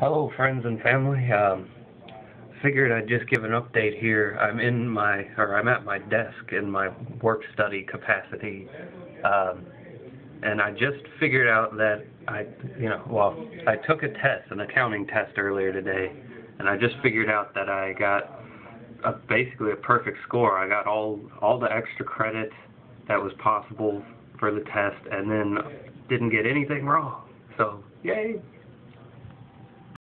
Hello, friends and family. Um, figured I'd just give an update here. I'm in my, or I'm at my desk in my work study capacity, um, and I just figured out that I, you know, well, I took a test, an accounting test earlier today, and I just figured out that I got a, basically a perfect score. I got all all the extra credit that was possible for the test, and then didn't get anything wrong. So, yay!